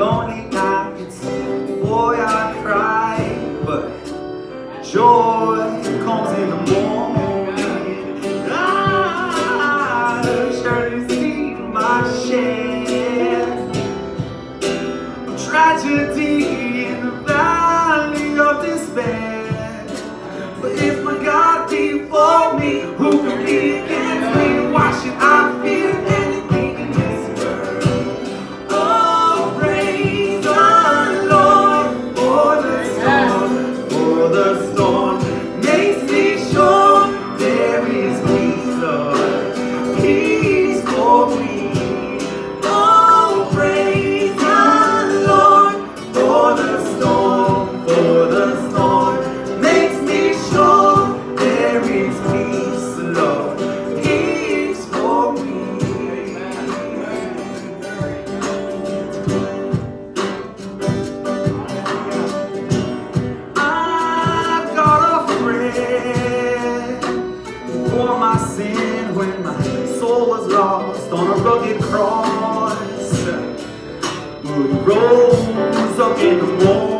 lonely my sin when my soul was lost on a rugged cross. But he rose up in the morning.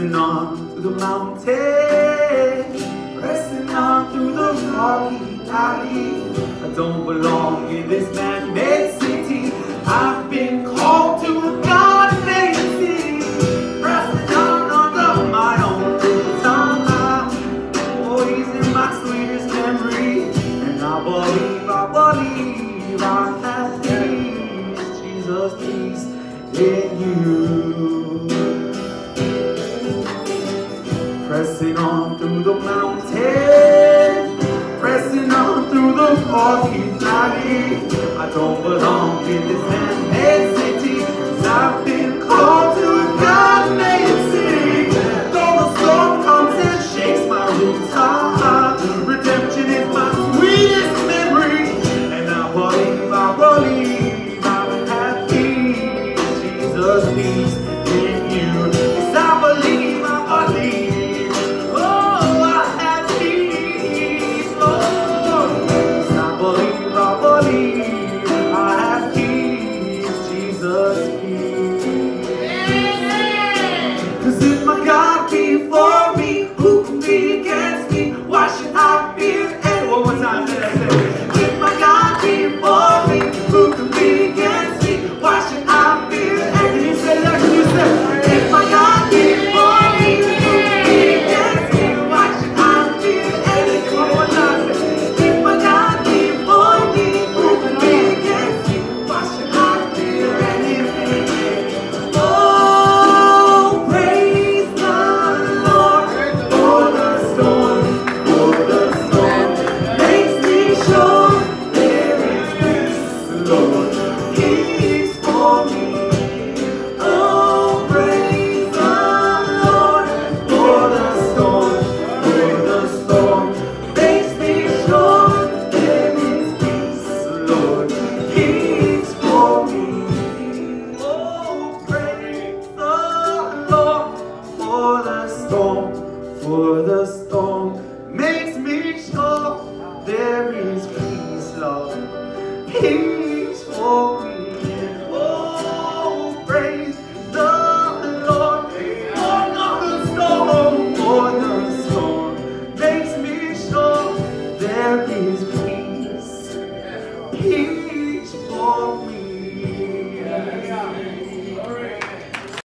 pressing on through the mountains, pressing on through the rocky valley. I don't belong in this man-made city. I've been called to a God-made city, pressing on under my own time. Oh, he's in my sweetest memory, and I believe, I believe, I have peace, Jesus, peace in you pressing on through the mountain, pressing on through the foggy valley. I don't belong in this man-made city, I've been called to a God-made city. Though the storm comes and shakes my roots, ah, ah, redemption is my sweetest memory, and I believe, I believe, I'm happy. Jesus, peace.